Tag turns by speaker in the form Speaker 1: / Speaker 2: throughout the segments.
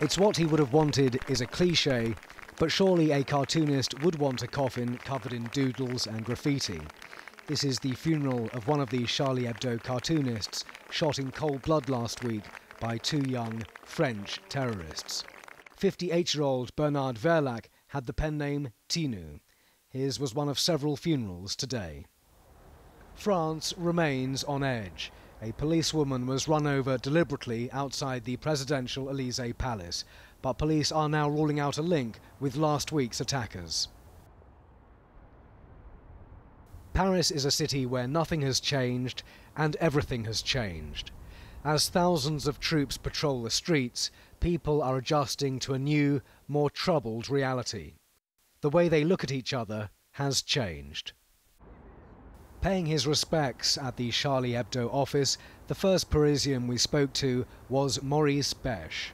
Speaker 1: It's what he would have wanted is a cliche, but surely a cartoonist would want a coffin covered in doodles and graffiti. This is the funeral of one of the Charlie Hebdo cartoonists shot in cold blood last week by two young French terrorists. 58 year old Bernard Verlhac had the pen name Tignous. His was one of several funerals today. France remains on edge. A policewoman was run over deliberately outside the presidential Elysee Palace, but police are now ruling out a link with last week's attackers. Paris is a city where nothing has changed and everything has changed. As thousands of troops patrol the streets, people are adjusting to a new, more troubled reality. The way they look at each other has changed. Paying his respects at the Charlie Hebdo office, the first Parisian we spoke to was Maurice Beche.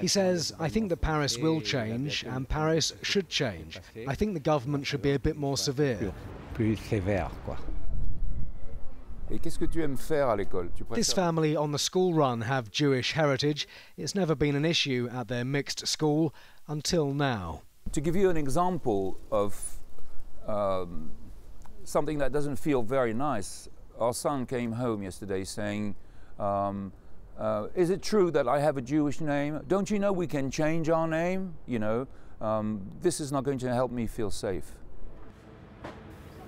Speaker 1: He says, I think that Paris will change and Paris should change. I think the government should be a bit more severe. This family on the school run have Jewish heritage. It's never been an issue at their mixed school until now.
Speaker 2: To give you an example of um, something that doesn't feel very nice. Our son came home yesterday saying, um, uh, Is it true that I have a Jewish name? Don't you know we can change our name? You know, um, this is not going to help me feel safe.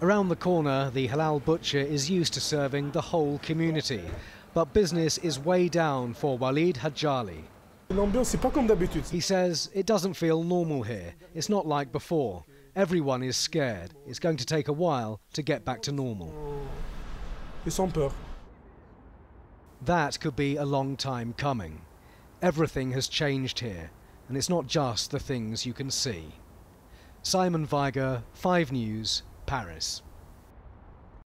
Speaker 1: Around the corner, the halal butcher is used to serving the whole community. But business is way down for Walid Hajali. He says it doesn't feel normal here. It's not like before. Everyone is scared. It's going to take a while to get back to normal. That could be a long time coming. Everything has changed here, and it's not just the things you can see. Simon Weiger, 5 News, Paris.